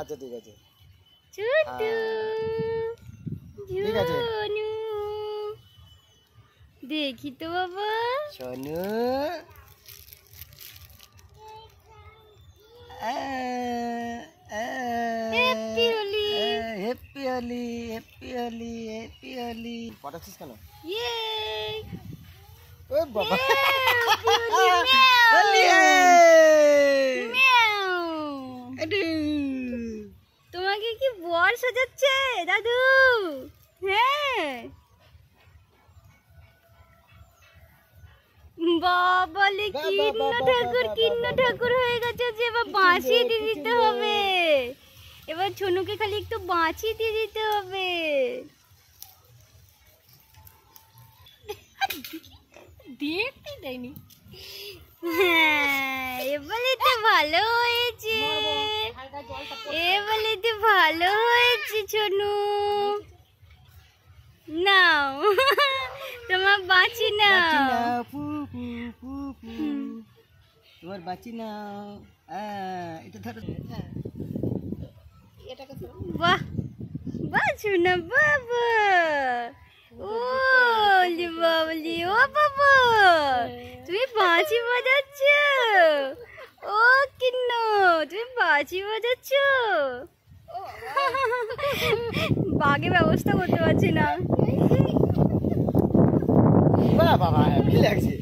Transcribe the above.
আচ্ছা ঠিক আছে। ছোটু ঠিক আছে। দেখি তো বাবা। Sonu Happy Holi. Happy Holi. Happy Holi happy Holi পটাচ্ছিস কেন? ইয়ে। ও বাবা হলি হলি আরে তোমাকে বর সাজাচ্ছে দাদু। হ্যাঁ। বাবালে বা, বা, কৃষ্ণ বা, বা, ঠাকুর কৃষ্ণ ঠাকুর হয়ে গেছে যে এবার বাঁশি দিয়ে দিতে হবে। এবার ছোনুকে খালি একটু বাঁচি দিয়ে দিতে হবে। দেখতে দেয়নি হ্যাঁ এবারে তো ভালো হয়েছে এবারে তো ভালো হয়েছে ছোনু নাও। তোমার বাঁচি নাও। বাঁচি। তোমার বাঁচি নাও। আহ, এটা ধরো। হ্যাঁ। বাহ বাহ শোনা বাবা। ওলি বাবলি ও বাবা। তুমি বাঁশি বাজাচ্ছ। ও কিন্ন তুমি বাঁশি বাজাচ্ছ। বাঘে ব্যবস্থা করতে পারছি না। বাবা বাবা হেভি লাগছে